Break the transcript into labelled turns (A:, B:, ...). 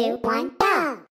A: two, one, go!